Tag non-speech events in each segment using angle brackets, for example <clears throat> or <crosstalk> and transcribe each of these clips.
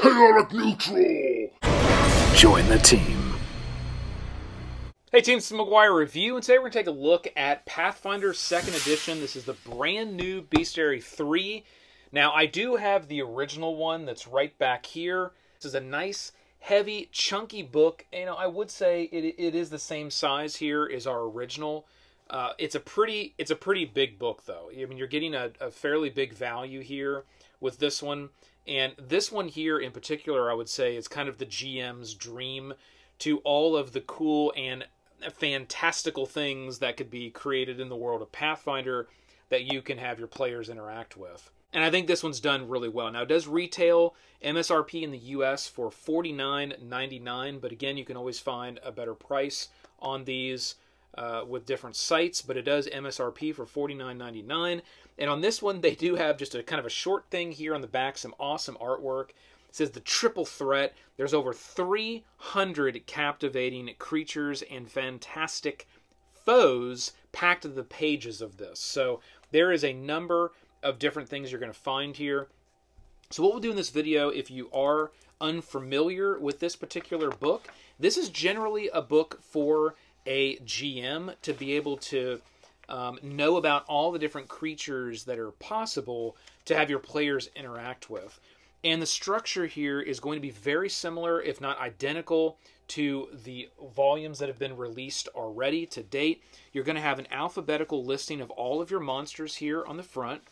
Chaotic Neutral! Join the team. Hey team, this is McGuire Review, and today we're going to take a look at Pathfinder 2nd Edition. This is the brand new Bestiary 3. Now, I do have the original one that's right back here. This is a nice, heavy, chunky book. You know, I would say it, it is the same size here as our original. Uh, it's a pretty it's a pretty big book though. I mean, you're getting a, a fairly big value here with this one, and this one here in particular, I would say, is kind of the GM's dream to all of the cool and fantastical things that could be created in the world of Pathfinder that you can have your players interact with. And I think this one's done really well. Now, it does retail MSRP in the US for $49.99, but again, you can always find a better price on these uh, with different sites, but it does MSRP for $49.99. And on this one, they do have just a kind of a short thing here on the back, some awesome artwork. It says the triple threat. There's over 300 captivating creatures and fantastic foes packed to the pages of this. So there is a number of different things you're going to find here. So what we'll do in this video, if you are unfamiliar with this particular book, this is generally a book for a GM to be able to um, know about all the different creatures that are possible to have your players interact with. And the structure here is going to be very similar, if not identical, to the volumes that have been released already to date. You're going to have an alphabetical listing of all of your monsters here on the front.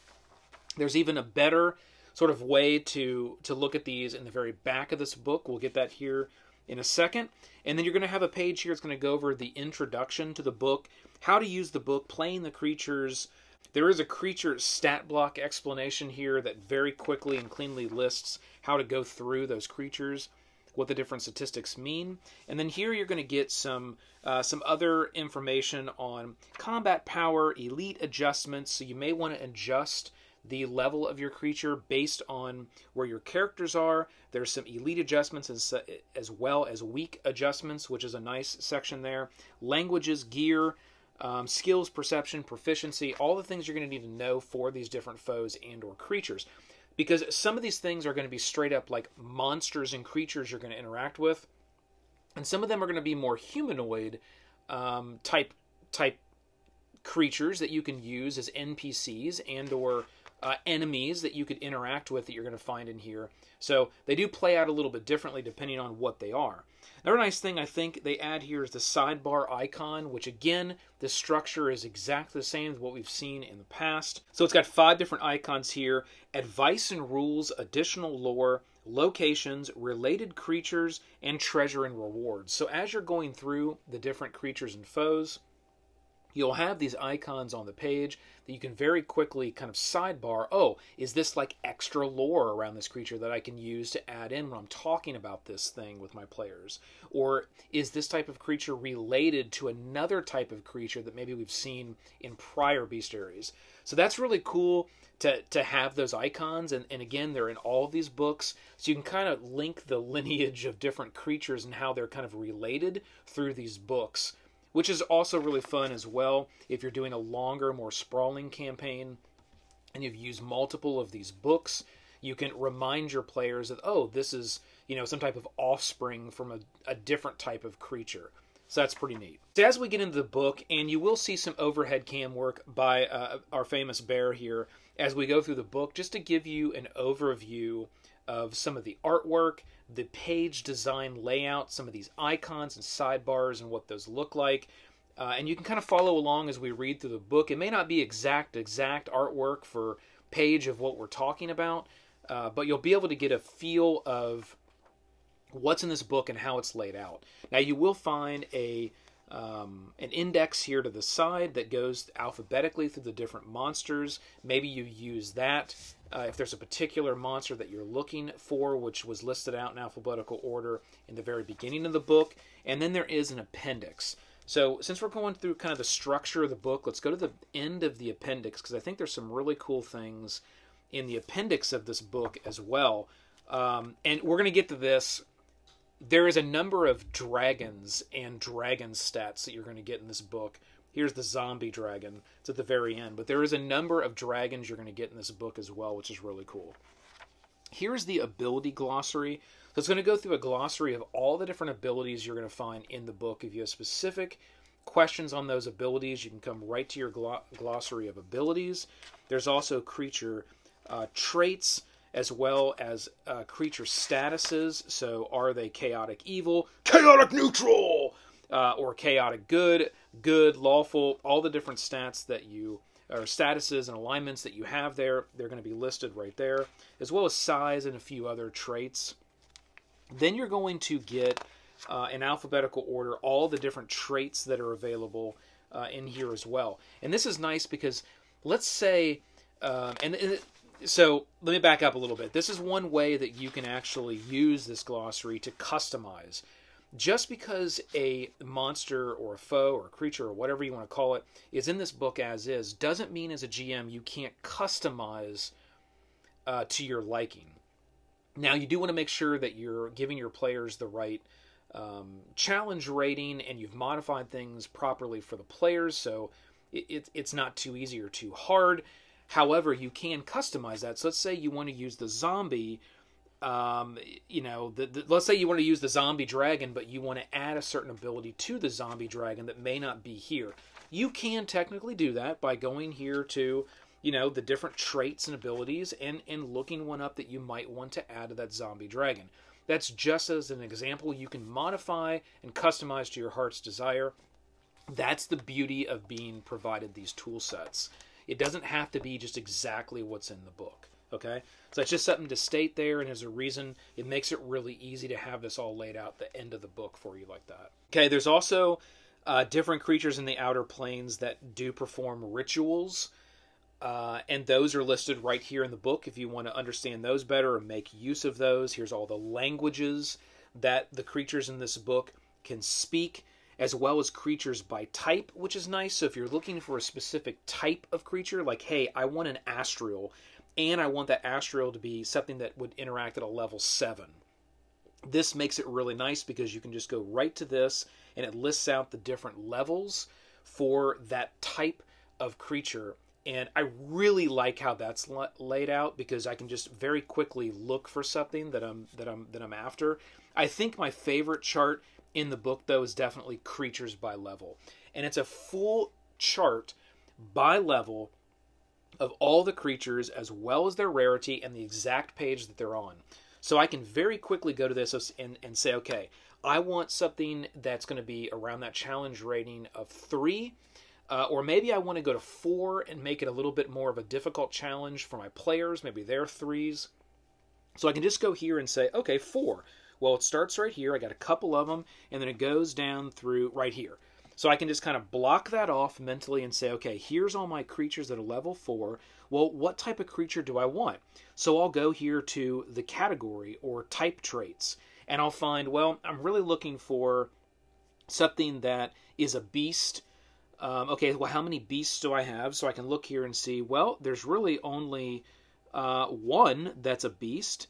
There's even a better sort of way to to look at these in the very back of this book. We'll get that here in a second. And then you're going to have a page here that's going to go over the introduction to the book, how to use the book, playing the creatures. There is a creature stat block explanation here that very quickly and cleanly lists how to go through those creatures, what the different statistics mean. And then here you're going to get some uh, some other information on combat power, elite adjustments. So you may want to adjust the level of your creature based on where your characters are. There's some elite adjustments as, as well as weak adjustments, which is a nice section there. Languages, gear, um, skills, perception, proficiency, all the things you're going to need to know for these different foes and or creatures. Because some of these things are going to be straight up like monsters and creatures you're going to interact with, and some of them are going to be more humanoid um, type type creatures that you can use as NPCs and or uh, enemies that you could interact with that you're going to find in here. So they do play out a little bit differently depending on what they are. Another nice thing I think they add here is the sidebar icon, which again, the structure is exactly the same as what we've seen in the past. So it's got five different icons here, advice and rules, additional lore, locations, related creatures, and treasure and rewards. So as you're going through the different creatures and foes, you'll have these icons on the page that you can very quickly kind of sidebar. Oh, is this like extra lore around this creature that I can use to add in when I'm talking about this thing with my players? Or is this type of creature related to another type of creature that maybe we've seen in prior bestiaries? So that's really cool to, to have those icons. And, and again, they're in all of these books. So you can kind of link the <laughs> lineage of different creatures and how they're kind of related through these books which is also really fun as well if you're doing a longer, more sprawling campaign and you've used multiple of these books. You can remind your players that, oh, this is, you know, some type of offspring from a, a different type of creature. So that's pretty neat. So as we get into the book, and you will see some overhead cam work by uh, our famous bear here as we go through the book, just to give you an overview of some of the artwork, the page design layout, some of these icons and sidebars and what those look like. Uh, and you can kind of follow along as we read through the book. It may not be exact, exact artwork for page of what we're talking about, uh, but you'll be able to get a feel of what's in this book and how it's laid out. Now, you will find a um, an index here to the side that goes alphabetically through the different monsters. Maybe you use that uh, if there's a particular monster that you're looking for, which was listed out in alphabetical order in the very beginning of the book. And then there is an appendix. So, since we're going through kind of the structure of the book, let's go to the end of the appendix because I think there's some really cool things in the appendix of this book as well. Um, and we're going to get to this there is a number of dragons and dragon stats that you're going to get in this book. Here's the zombie dragon. It's at the very end. But there is a number of dragons you're going to get in this book as well, which is really cool. Here's the ability glossary. So it's going to go through a glossary of all the different abilities you're going to find in the book. If you have specific questions on those abilities, you can come right to your glossary of abilities. There's also creature uh, traits as well as uh, creature statuses. So, are they chaotic evil, chaotic neutral, uh, or chaotic good, good, lawful? All the different stats that you or statuses and alignments that you have there, they're going to be listed right there, as well as size and a few other traits. Then you're going to get uh, in alphabetical order all the different traits that are available uh, in here as well. And this is nice because let's say, um, and, and so let me back up a little bit. This is one way that you can actually use this glossary to customize. Just because a monster or a foe or a creature or whatever you want to call it is in this book as is, doesn't mean as a GM you can't customize uh, to your liking. Now, you do want to make sure that you're giving your players the right um, challenge rating and you've modified things properly for the players, so it, it, it's not too easy or too hard. However, you can customize that. So let's say you want to use the zombie. Um, you know, the, the, let's say you want to use the zombie dragon, but you want to add a certain ability to the zombie dragon that may not be here. You can technically do that by going here to, you know, the different traits and abilities and, and looking one up that you might want to add to that zombie dragon. That's just as an example. You can modify and customize to your heart's desire. That's the beauty of being provided these tool sets. It doesn't have to be just exactly what's in the book. Okay? So it's just something to state there, and as a reason, it makes it really easy to have this all laid out the end of the book for you like that. Okay, there's also uh, different creatures in the outer planes that do perform rituals. Uh, and those are listed right here in the book if you want to understand those better and make use of those. Here's all the languages that the creatures in this book can speak as well as creatures by type, which is nice. So if you're looking for a specific type of creature, like, hey, I want an astral, and I want that astral to be something that would interact at a level 7. This makes it really nice because you can just go right to this and it lists out the different levels for that type of creature. And I really like how that's laid out because I can just very quickly look for something that I'm that I'm that I'm after. I think my favorite chart in the book, though, is definitely creatures by level. And it's a full chart by level of all the creatures as well as their rarity and the exact page that they're on. So I can very quickly go to this and, and say, okay, I want something that's going to be around that challenge rating of three. Uh, or maybe I want to go to four and make it a little bit more of a difficult challenge for my players. Maybe they're threes. So I can just go here and say, okay, four. Well, it starts right here. I got a couple of them, and then it goes down through right here. So I can just kind of block that off mentally and say, okay, here's all my creatures that are level four. Well, what type of creature do I want? So I'll go here to the category or type traits, and I'll find, well, I'm really looking for something that is a beast. Um, okay, well, how many beasts do I have? So I can look here and see, well, there's really only uh, one that's a beast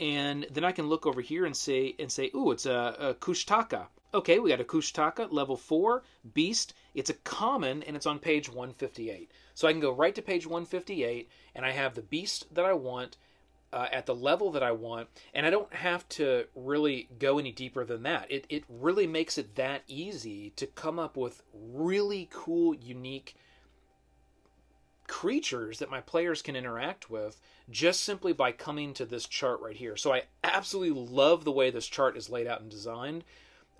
and then I can look over here and say and say, ooh, it's a, a Kushtaka. Okay, we got a Kushtaka level four beast. It's a common and it's on page 158. So I can go right to page 158 and I have the beast that I want uh, at the level that I want, and I don't have to really go any deeper than that. It it really makes it that easy to come up with really cool, unique creatures that my players can interact with just simply by coming to this chart right here. So I absolutely love the way this chart is laid out and designed.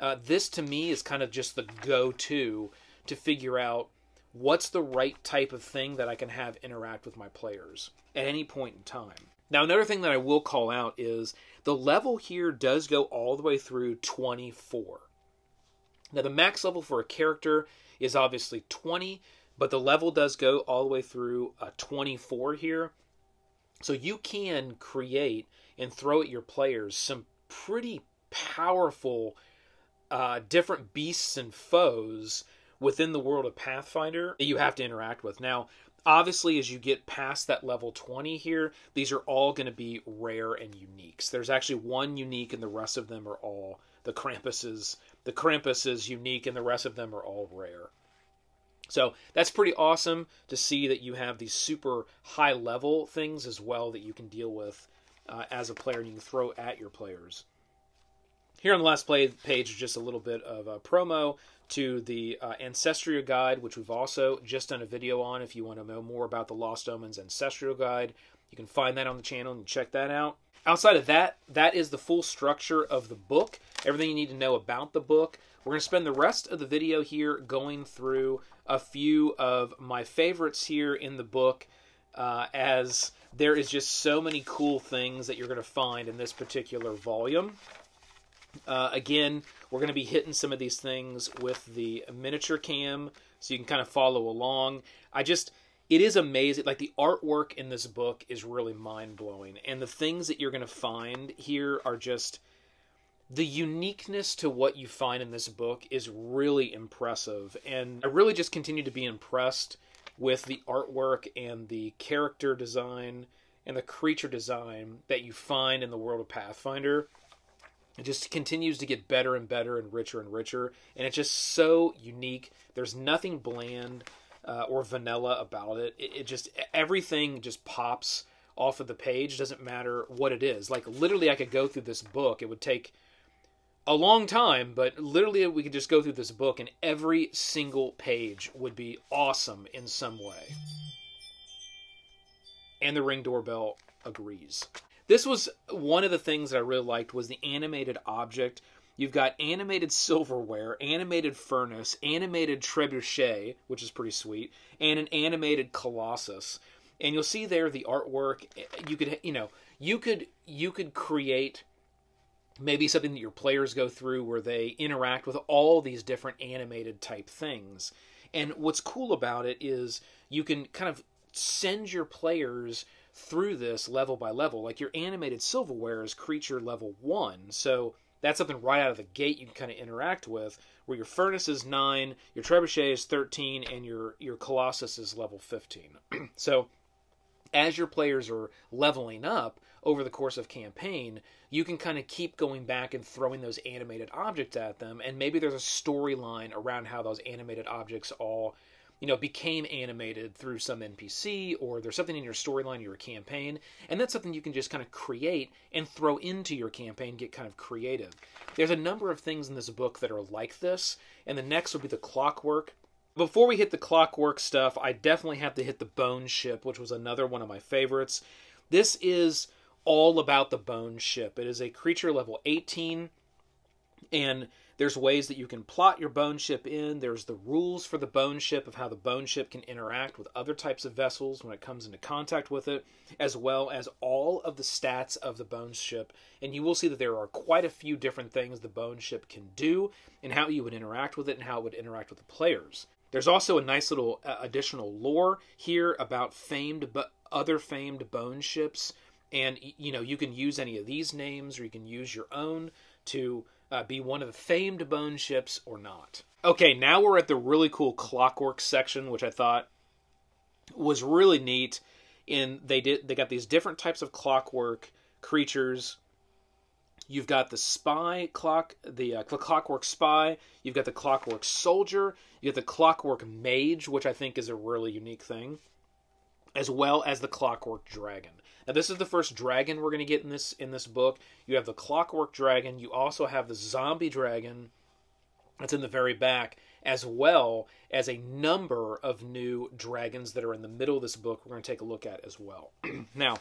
Uh, this to me is kind of just the go-to to figure out what's the right type of thing that I can have interact with my players at any point in time. Now, another thing that I will call out is the level here does go all the way through 24. Now, the max level for a character is obviously 20, but the level does go all the way through uh, 24 here. So you can create and throw at your players some pretty powerful uh, different beasts and foes within the world of Pathfinder that you have to interact with. Now, obviously, as you get past that level 20 here, these are all going to be rare and uniques. There's actually one unique, and the rest of them are all the Krampuses. The Krampus is unique, and the rest of them are all rare. So that's pretty awesome to see that you have these super high level things as well that you can deal with uh, as a player, and you can throw at your players. Here on the last play page is just a little bit of a promo to the uh, Ancestral Guide, which we've also just done a video on. If you want to know more about the Lost Omens Ancestral Guide, you can find that on the channel and check that out. Outside of that, that is the full structure of the book, everything you need to know about the book. We're going to spend the rest of the video here going through a few of my favorites here in the book, uh, as there is just so many cool things that you're going to find in this particular volume. Uh, again, we're going to be hitting some of these things with the miniature cam so you can kind of follow along. I just, it is amazing. Like the artwork in this book is really mind blowing. And the things that you're going to find here are just the uniqueness to what you find in this book is really impressive. And I really just continue to be impressed with the artwork and the character design and the creature design that you find in the world of Pathfinder. It just continues to get better and better and richer and richer, and it's just so unique. There's nothing bland uh, or vanilla about it. it. It just everything just pops off of the page. Doesn't matter what it is. Like literally, I could go through this book. It would take a long time, but literally, we could just go through this book, and every single page would be awesome in some way. And the ring doorbell agrees. This was one of the things that I really liked was the animated object. You've got animated silverware, animated furnace, animated trebuchet, which is pretty sweet, and an animated colossus. And you'll see there the artwork. You could, you know, you could you could create maybe something that your players go through where they interact with all these different animated type things. And what's cool about it is you can kind of send your players through this level by level. Like your animated silverware is creature level one, so that's something right out of the gate you can kind of interact with. Where your furnace is nine, your trebuchet is thirteen, and your your colossus is level fifteen. <clears throat> so as your players are leveling up over the course of campaign, you can kind of keep going back and throwing those animated objects at them, and maybe there's a storyline around how those animated objects all you know, became animated through some NPC or there's something in your storyline or your campaign, and that's something you can just kind of create and throw into your campaign, get kind of creative. There's a number of things in this book that are like this, and the next will be the clockwork. Before we hit the clockwork stuff, I definitely have to hit the bone ship, which was another one of my favorites. This is all about the bone ship. It is a creature level 18 and there's ways that you can plot your bone ship in. There's the rules for the bone ship of how the bone ship can interact with other types of vessels when it comes into contact with it, as well as all of the stats of the bone ship. And you will see that there are quite a few different things the bone ship can do and how you would interact with it and how it would interact with the players. There's also a nice little uh, additional lore here about famed but other famed bone ships and you know you can use any of these names or you can use your own to uh, be one of the famed bone ships or not. Okay, now we're at the really cool clockwork section, which I thought was really neat. In they did they got these different types of clockwork creatures. You've got the spy clock, the uh, clockwork spy. You've got the clockwork soldier. You got the clockwork mage, which I think is a really unique thing, as well as the clockwork dragon. Now this is the first dragon we're going to get in this in this book. You have the Clockwork Dragon. You also have the Zombie Dragon. That's in the very back, as well as a number of new dragons that are in the middle of this book. We're going to take a look at as well. <clears throat> now.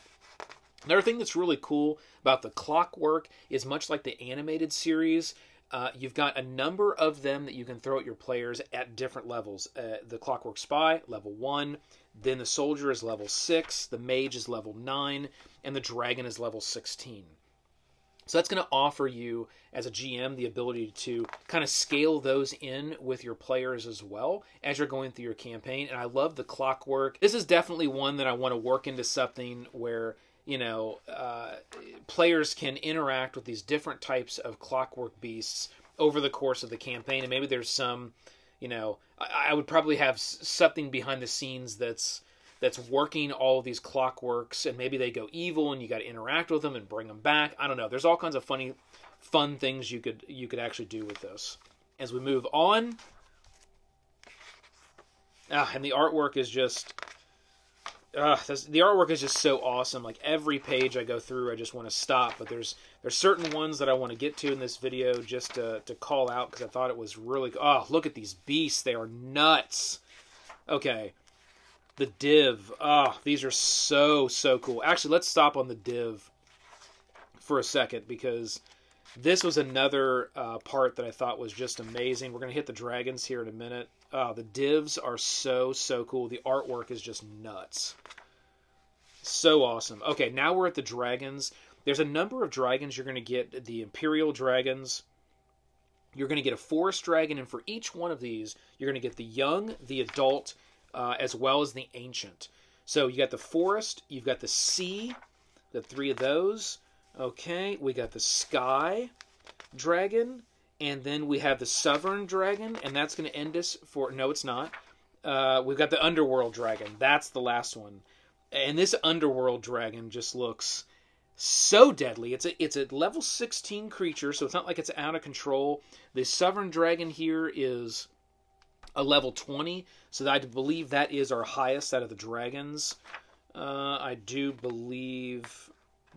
Another thing that's really cool about the clockwork is much like the animated series, uh, you've got a number of them that you can throw at your players at different levels. Uh, the Clockwork Spy, level 1. Then the Soldier is level 6. The Mage is level 9. And the Dragon is level 16. So that's going to offer you, as a GM, the ability to kind of scale those in with your players as well as you're going through your campaign. And I love the clockwork. This is definitely one that I want to work into something where you know, uh, players can interact with these different types of clockwork beasts over the course of the campaign, and maybe there's some, you know, I, I would probably have something behind the scenes that's that's working all these clockworks, and maybe they go evil, and you got to interact with them and bring them back. I don't know. There's all kinds of funny, fun things you could you could actually do with this. As we move on, ah, and the artwork is just uh, the artwork is just so awesome. Like every page I go through, I just want to stop. But there's there's certain ones that I want to get to in this video just to to call out because I thought it was really. Oh, look at these beasts! They are nuts. Okay, the div. Oh, these are so so cool. Actually, let's stop on the div for a second because this was another uh, part that I thought was just amazing. We're gonna hit the dragons here in a minute. Uh, the divs are so so cool. The artwork is just nuts. So awesome. Okay, now we're at the dragons. There's a number of dragons you're going to get. The imperial dragons. You're going to get a forest dragon, and for each one of these, you're going to get the young, the adult, uh, as well as the ancient. So you got the forest, you've got the sea, the three of those. Okay, we got the sky dragon, and then we have the Sovereign Dragon, and that's going to end us for. No, it's not. Uh, we've got the Underworld Dragon. That's the last one. And this Underworld Dragon just looks so deadly. It's a it's a level 16 creature, so it's not like it's out of control. The Sovereign Dragon here is a level 20, so I believe that is our highest out of the dragons. Uh, I do believe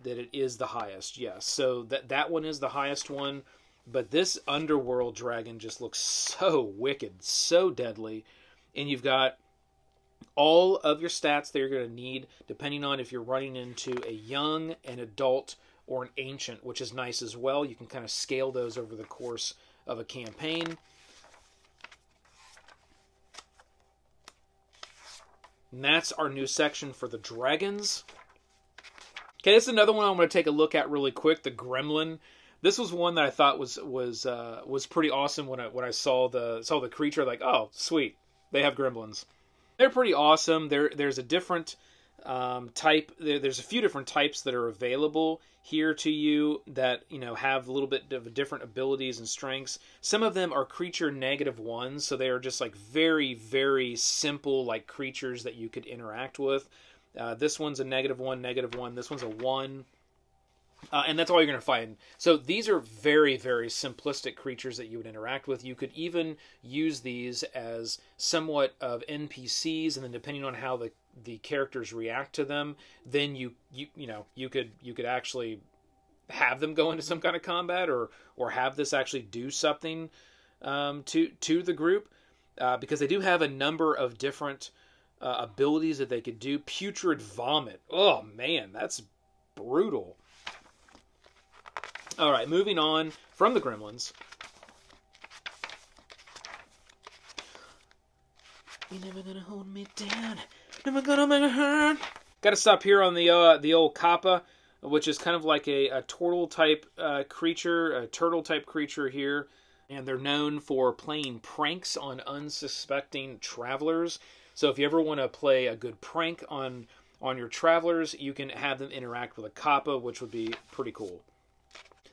that it is the highest. Yes, so that that one is the highest one. But this underworld dragon just looks so wicked, so deadly. And you've got all of your stats that you're going to need, depending on if you're running into a young, an adult, or an ancient, which is nice as well. You can kind of scale those over the course of a campaign. And that's our new section for the dragons. Okay, this is another one I'm going to take a look at really quick. The Gremlin this was one that I thought was was uh, was pretty awesome when I when I saw the saw the creature. Like, oh, sweet, they have gremlins. They're pretty awesome. There there's a different um, type. There, there's a few different types that are available here to you that you know have a little bit of different abilities and strengths. Some of them are creature negative ones, so they are just like very very simple like creatures that you could interact with. Uh, this one's a negative one, negative one. This one's a one. Uh, and that's all you're going to find. So these are very, very simplistic creatures that you would interact with. You could even use these as somewhat of NPCs, and then depending on how the the characters react to them, then you you you know you could you could actually have them go into some kind of combat, or or have this actually do something um, to to the group, uh, because they do have a number of different uh, abilities that they could do. Putrid vomit. Oh man, that's brutal. All right, moving on from the Gremlins. You're never gonna hold me down. Never gonna make it hurt. Got to stop here on the uh, the old Kappa, which is kind of like a, a turtle type uh, creature, a turtle type creature here, and they're known for playing pranks on unsuspecting travelers. So if you ever want to play a good prank on on your travelers, you can have them interact with a Kappa, which would be pretty cool.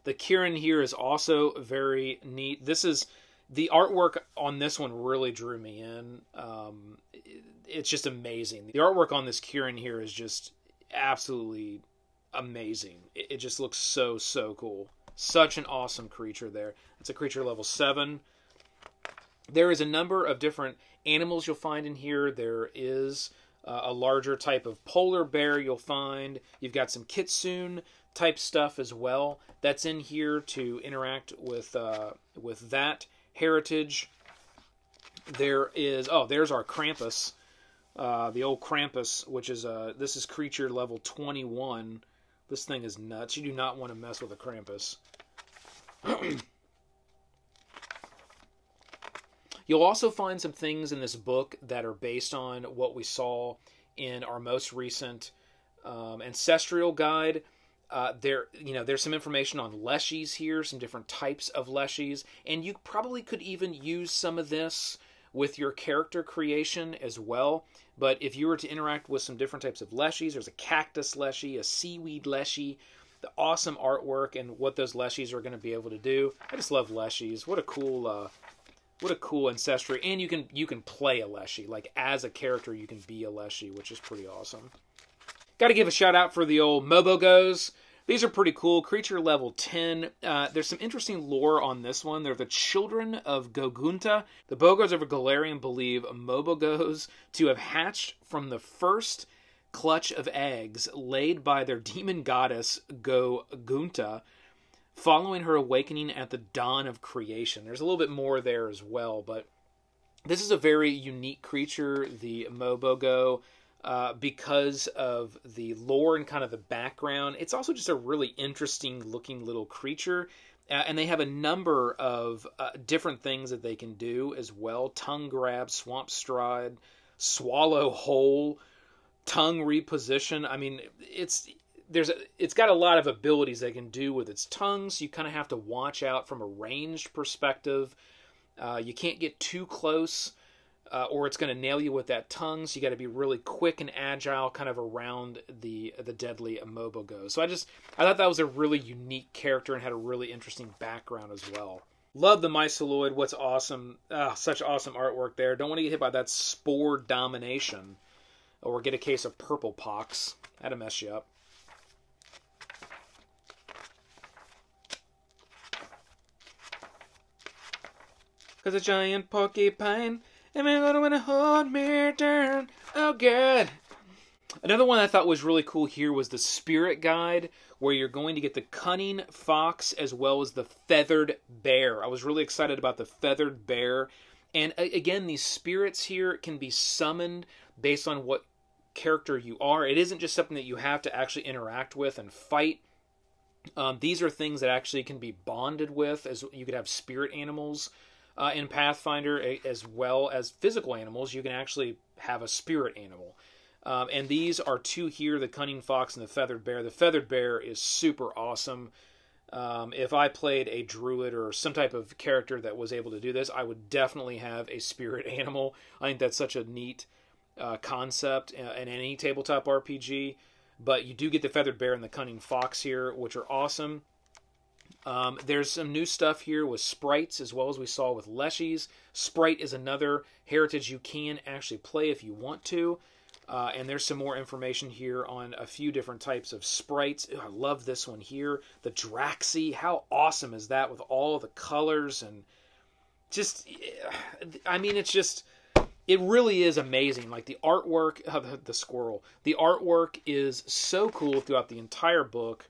The Kirin here is also very neat. This is the artwork on this one really drew me in. Um, it, it's just amazing. The artwork on this Kirin here is just absolutely amazing. It, it just looks so so cool. Such an awesome creature there. It's a creature level seven. There is a number of different animals you'll find in here. There is uh, a larger type of polar bear you'll find. You've got some kitsune type stuff as well that's in here to interact with uh, with that heritage. There is oh there's our Krampus, uh, the old Krampus, which is uh this is creature level 21. This thing is nuts. You do not want to mess with a Krampus. <clears throat> You'll also find some things in this book that are based on what we saw in our most recent um, ancestral guide uh, there, you know, there's some information on leshies here, some different types of leshies, and you probably could even use some of this with your character creation as well. But if you were to interact with some different types of leshies, there's a cactus leshy, a seaweed leshy, the awesome artwork, and what those leshies are going to be able to do. I just love leshies. What a cool, uh, what a cool ancestry, and you can you can play a leshy like as a character. You can be a leshy, which is pretty awesome. Got to give a shout out for the old Mobogos. These are pretty cool. Creature level 10. Uh, there's some interesting lore on this one. They're the children of Gogunda. The Boggards of Golarion believe Mobogos to have hatched from the first clutch of eggs laid by their demon goddess Go Gunta following her awakening at the dawn of creation. There's a little bit more there as well, but this is a very unique creature, the Mobogo, uh, because of the lore and kind of the background. It's also just a really interesting looking little creature. Uh, and they have a number of uh, different things that they can do as well tongue grab, swamp stride, swallow whole, tongue reposition. I mean, it's there's a, it's got a lot of abilities they can do with its tongue. So you kind of have to watch out from a ranged perspective. Uh, you can't get too close uh, or it's going to nail you with that tongue. So you got to be really quick and agile, kind of around the the deadly Amobogo. So I just I thought that was a really unique character and had a really interesting background as well. Love the Myceloid. What's awesome? Ah, such awesome artwork there. Don't want to get hit by that spore domination, or get a case of purple pox. That'll mess you up. Cause a giant porcupine Am I gonna wanna hold me down? Oh god. Another one I thought was really cool here was the Spirit Guide, where you're going to get the Cunning Fox as well as the Feathered Bear. I was really excited about the Feathered Bear. And again, these spirits here can be summoned based on what character you are. It isn't just something that you have to actually interact with and fight. Um, these are things that actually can be bonded with, as you could have spirit animals uh, in Pathfinder, as well as physical animals, you can actually have a spirit animal. Um, and these are two here the Cunning Fox and the Feathered Bear. The Feathered Bear is super awesome. Um, if I played a druid or some type of character that was able to do this, I would definitely have a spirit <laughs> animal. I think that's such a neat uh, concept in any tabletop RPG. But you do get the Feathered Bear and the Cunning Fox here, which are awesome. Um, there's some new stuff here with sprites as well as we saw with Leshies. Sprite is another heritage you can actually play if you want to. Uh, and there's some more information here on a few different types of sprites. I love this one here. The Draxie. How awesome is that with all the colors and just, I mean, it's just, it really is amazing. Like the artwork of the squirrel, the artwork is so cool throughout the entire book.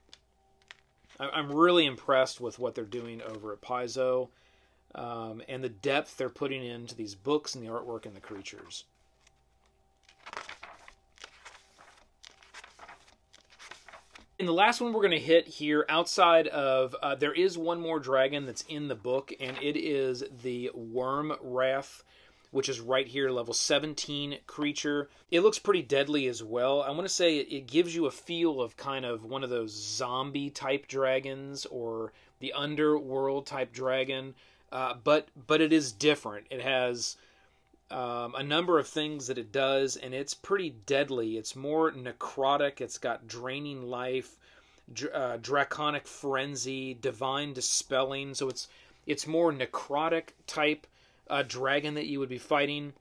I'm really impressed with what they're doing over at Paizo um, and the depth they're putting into these books and the artwork and the creatures. And the last one we're going to hit here, outside of, uh, there is one more dragon that's in the book, and it is the Wyrmwraith which is right here, level 17 creature. It looks pretty deadly as well. I want to say it gives you a feel of kind of one of those zombie type dragons or the underworld type dragon, uh, but but it is different. It has um, a number of things that it does, and it's pretty deadly. It's more necrotic. It's got draining life, uh, draconic frenzy, divine dispelling. So it's it's more necrotic type uh, dragon that you would be fighting.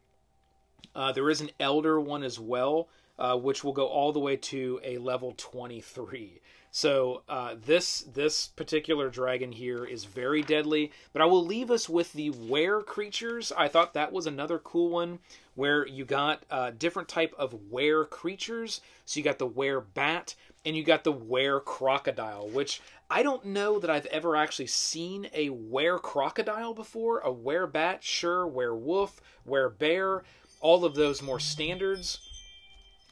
Uh, there is an elder one as well, uh, which will go all the way to a level 23. So uh, this this particular dragon here is very deadly. But I will leave us with the were creatures. I thought that was another cool one where you got uh, different type of were creatures. So you got the were bat and you got the were crocodile, which I don't know that I've ever actually seen a were crocodile before. A were bat, sure, were wolf, were bear, all of those more standards.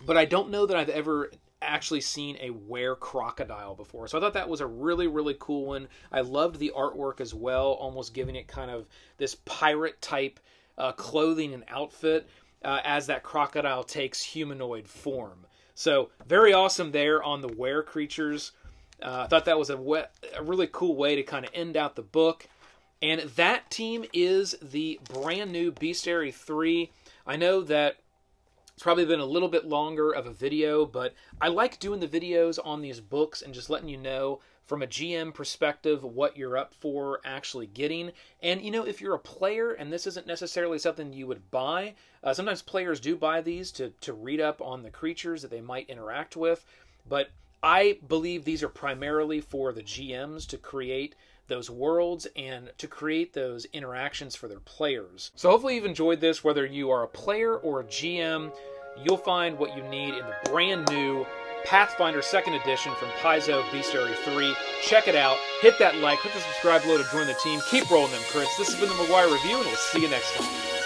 But I don't know that I've ever actually seen a were crocodile before. So I thought that was a really, really cool one. I loved the artwork as well, almost giving it kind of this pirate type uh, clothing and outfit uh, as that crocodile takes humanoid form. So very awesome there on the were creatures. Uh, I thought that was a, we- a really cool way to kind of end out the book. And that team is the brand new Bestiary 3. I know that it's probably been a little bit longer of a video, but I like doing the videos on these books and just letting you know from a GM perspective what you're up for actually getting. And you know, if you're a player and this isn't necessarily something you would buy, uh, sometimes players do buy these to, to read up on the creatures that they might interact with. But I believe these are primarily for the GMs to create those worlds and to create those interactions for their players. So hopefully you've enjoyed this, whether you are a player or a GM. you'll find what you need in the brand new Pathfinder 2nd Edition from Paizo Bestiary 3. Check it out. Hit that like, hit the subscribe below to join the team. Keep rolling them crits. This has been the McGuire Review, and we'll see you next time.